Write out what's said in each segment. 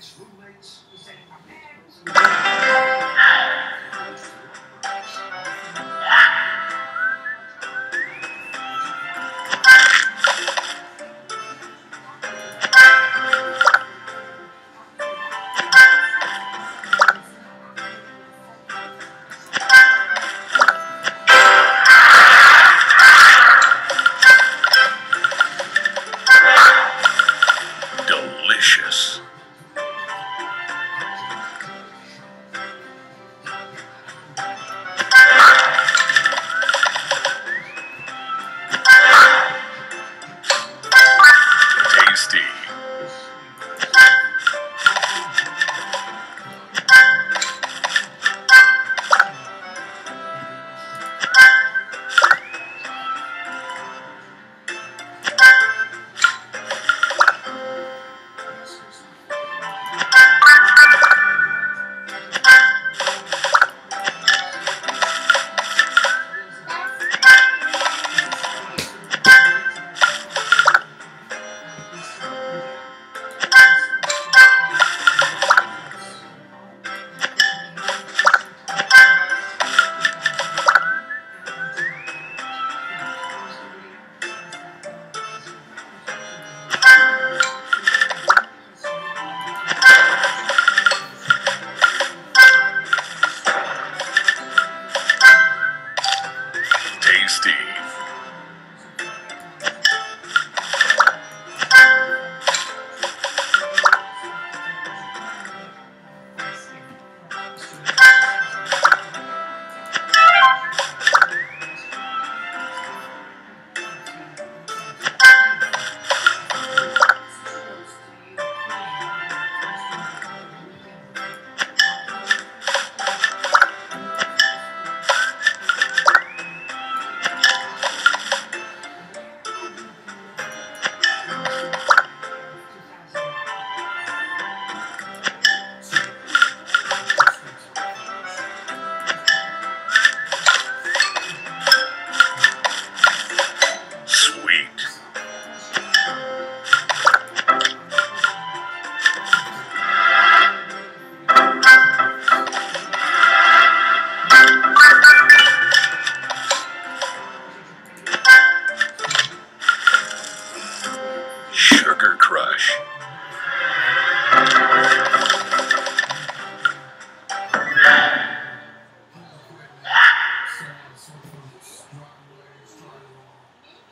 ex-roommates. Delicious.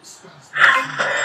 Disgusting.